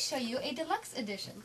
show you a deluxe edition.